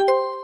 うん。